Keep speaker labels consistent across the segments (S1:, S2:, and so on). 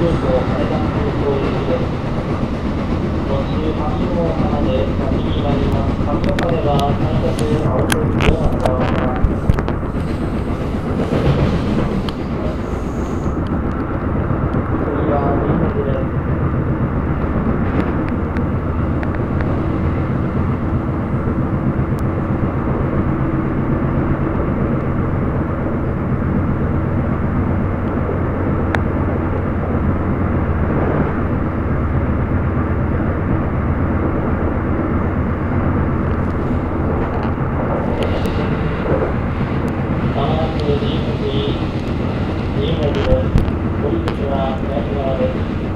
S1: 発車までは、改札への第一次第一第一排二我们同学啊不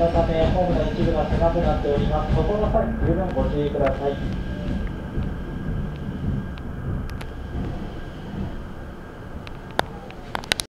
S1: のためホームの一部が狭くなっておりますそこの際十分ご注意ください